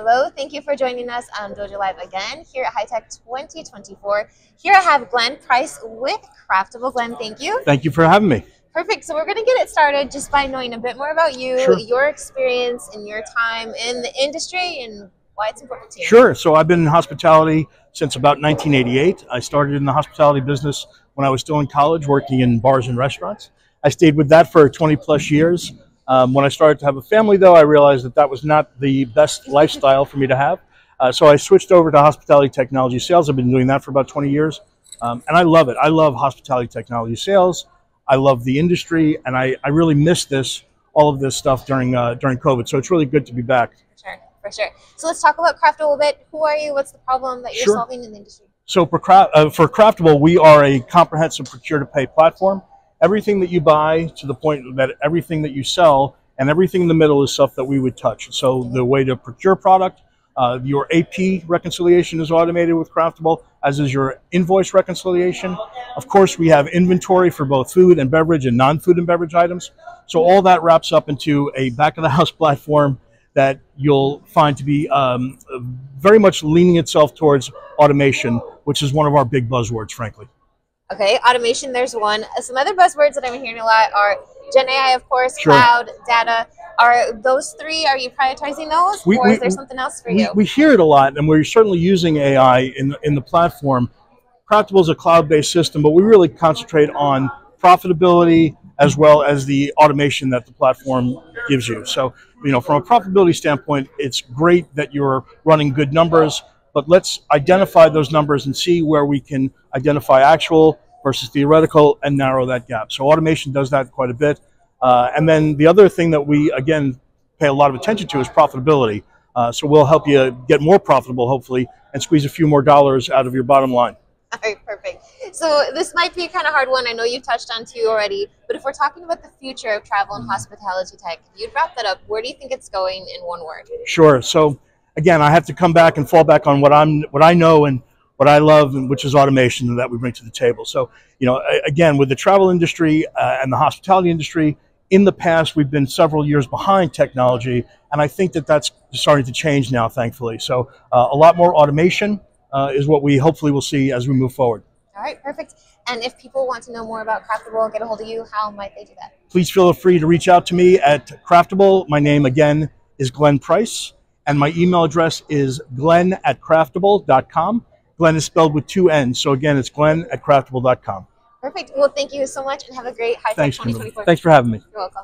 Hello, thank you for joining us on Dojo Live again here at HITEC 2024. Here I have Glenn Price with Craftable. Glenn, thank you. Thank you for having me. Perfect. So we're going to get it started just by knowing a bit more about you, Sure. your experience, and your time in the industry, and why it's important to you. Sure. So I've been in hospitality since about 1988. I started in the hospitality business when I was still in college, working in bars and restaurants. I stayed with that for 20 plus years. Um, when I started to have a family, though, I realized that that was not the best lifestyle for me to have. Uh, so I switched over to hospitality technology sales. I've been doing that for about 20 years, um, and I love it. I love hospitality technology sales. I love the industry, and I, I really miss this, all of this stuff during uh, during COVID. So it's really good to be back. For sure. For sure. So let's talk about Craftable a bit. Who are you? What's the problem that you're Sure. solving in the industry? So for, uh, for Craftable, we are a comprehensive procure to pay platform. Everything that you buy to the point that everything that you sell and everything in the middle is stuff that we would touch. So the way to procure product, uh, your AP reconciliation is automated with Craftable, as is your invoice reconciliation. Of course, we have inventory for both food and beverage and non-food and beverage items. So all that wraps up into a back of the house platform that you'll find to be um, very much leaning itself towards automation, which is one of our big buzzwords, frankly. Okay, automation, there's one. Uh, Some other buzzwords that I'm hearing a lot are Gen AI, of course, Sure. cloud, data. Are those three, are you prioritizing those? We- or we- is there something else for We, you? we hear it a lot, and we're certainly using AI in, in the platform. Craftable is a cloud-based system, but we really concentrate on profitability as well as the automation that the platform gives you. So, you know, from a profitability standpoint, it's great that you're running good numbers, but let's identify those numbers and see where we can identify actual versus theoretical and narrow that gap. So automation does that quite a bit. Uh, and then the other thing that we, again, pay a lot of attention to is profitability. Uh, so we'll help you get more profitable, hopefully, and squeeze a few more dollars out of your bottom line. All right, perfect. So this might be a kind of hard one. I know you've touched on two already, but if we're talking about the future of travel and hospitality tech, if you'd wrap that up, where do you think it's going in one word? Sure. So again, I have to come back and fall back on what I'm, what I know and what I love, and which is automation that we bring to the table. So you know, again, with the travel industry uh, and the hospitality industry, in the past we've been several years behind technology, and I think that that's starting to change now, thankfully. So uh, a lot more automation uh, is what we hopefully will see as we move forward. All right, perfect. And if people want to know more about Craftable, get a hold of you, how might they do that? please feel free to reach out to me at Craftable. My name again is Glenn Price, and my email address is glenn at craftable.com. Glenn is spelled with two N's, so again, it's glenn at craftable.com. Perfect. Well, thank you so much and have a great HITEC Thanks, Kimberly. 2024. Thanks for having me. You're welcome.